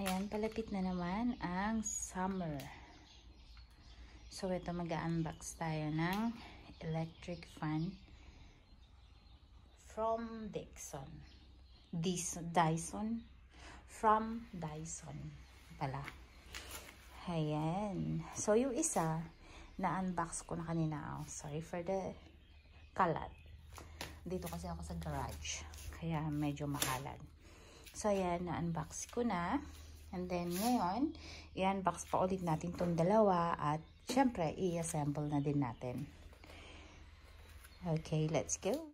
Ayan, palapit na naman ang summer. So, ito mag-unbox tayo ng electric fan from Dixon. Dis Dyson. From Dyson pala. Ayan. So, yung isa, na-unbox ko na kanina. Oh, sorry for the kalat. Dito kasi ako sa garage. Kaya medyo makalat. So, ayan, na-unbox ko na. And then, ngayon, i-unbox pa ulit natin tong dalawa at syempre, i-assemble na din natin. Okay, let's go.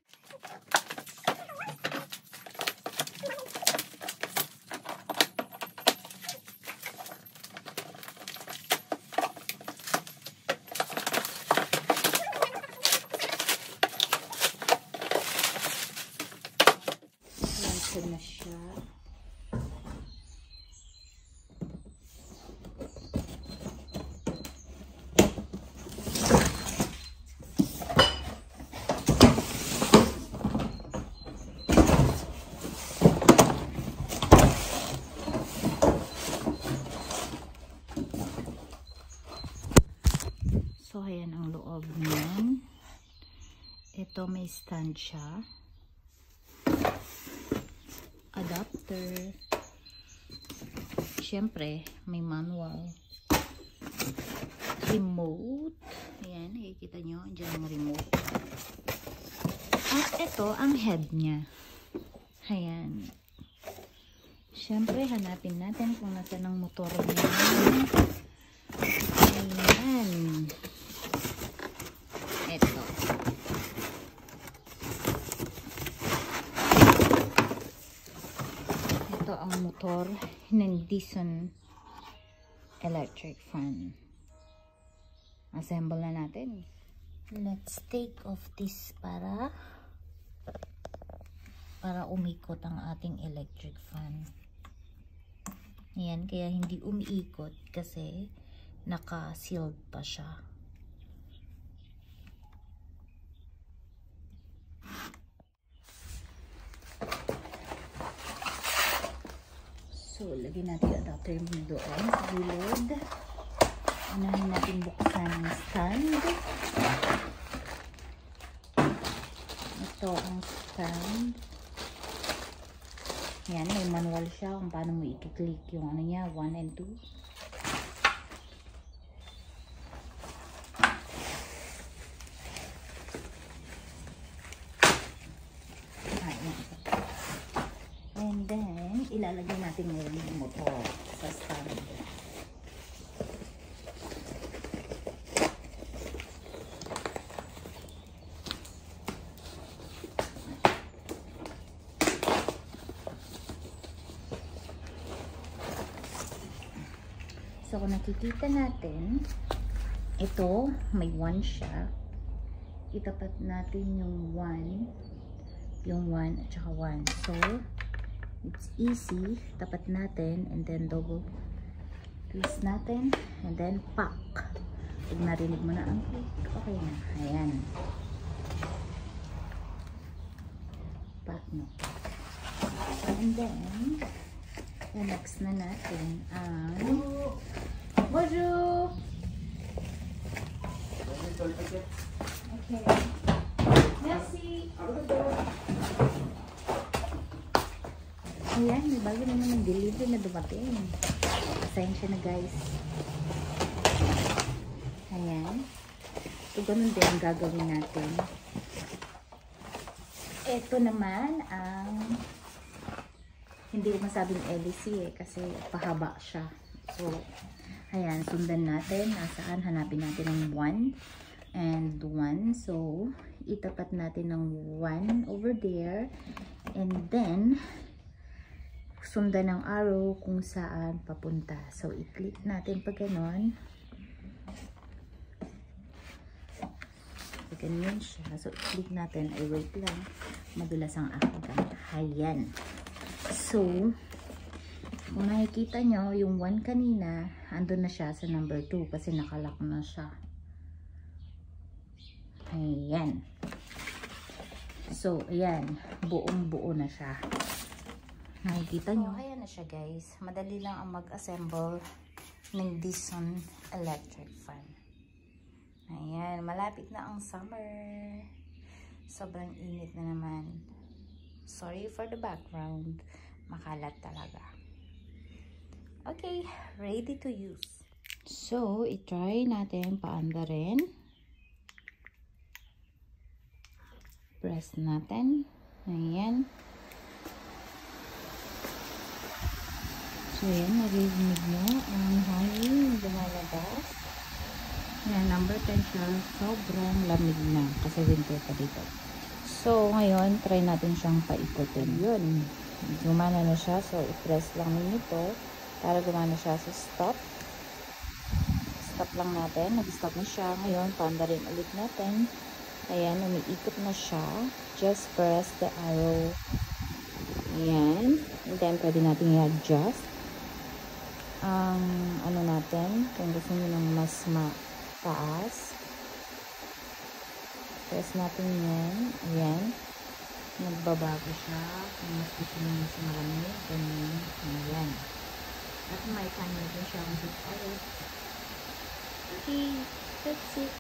Ayan na siya. So, ayan ang loob niyan. Ito may stand siya. Adapter. Siyempre, may manual. Remote. Ayan, nakikita nyo. Diyan ang remote. At ito, ang head niya. Ayan. Siyempre, hanapin natin kung nasa ng motor niya. Ayan. Ito. Ito ang motor ng Dyson electric fan. Assemble na natin. Let's take off this para para umikot ang ating electric fan. Ayan, kaya hindi umiikot kasi naka-sealed pa siya. So, lagyan natin yung adapter mo doon sa gilid. Unahin natin buksan ang stand. Ito ang stand. Yan, may manual siya kung paano mo i-click yung ano niya, 1 and 2. And then, ilalagay natin ngayon yung motor sa stand. So, nakikita natin, ito, may 1 siya. Itapat natin yung 1, yung 1 at saka 1. So, it's easy. Tapat natin and then double twist natin and then pack. Pag narinig mo na ang click, okay na. Ayan. Pack mo. And then, next na natin ang Bonjour! Okay. Ayan, may bago naman ng delivery na dumating. Pasensya na guys. Ayan. So, ganun din ang gagawin natin. Ito naman ang hindi ko masabing LC eh kasi pahaba siya. So, ayan, sundan natin. Nasaan? Hanapin natin ang 1 and 1. So, itapat natin ng 1 over there. And then, sundan ng arrow kung saan papunta. So, i-click natin pag ganon. Ganyan siya. So, i-click natin. Ay, wait lang. Madulas ang aking. Ayan. So, kung nakikita nyo, yung 1 kanina, andun na siya sa number 2 kasi nakalock na siya. Ayan. So, ayan. Buong buo na siya. Nakikita nyo. So, ayan na siya guys. Madali lang ang mag-assemble ng Dyson electric fan. Ayan, malapit na ang summer. Sobrang init na naman. Sorry for the background. Makalat talaga. Okay, ready to use. So, itry natin paanda rin. Press natin. Ayan. So, yan. Narinig nyo ang hangin lumalabas. Yan, number 10 siya. Sobrang lamig na. Kasi winter pa dito. So, ngayon, try natin siyang paikutin. Yun. Gumana na siya. So, i-press lang ninyo ito para gumana siya. So, stop. Stop lang natin. Nag-stop na siya. Ngayon, panda rin ulit natin. Ayan, umiikot na siya. Just press the arrow. Ayan. And then, pwede natin i-adjust ang ano natin. Kung gusto nyo ng mas mataas. Press natin yan. Ayan. Nagbabago siya. Kung mas gusto nyo mas marami. Ganyan. Ayan. At may time natin siya heat arrow. Okay. That's it.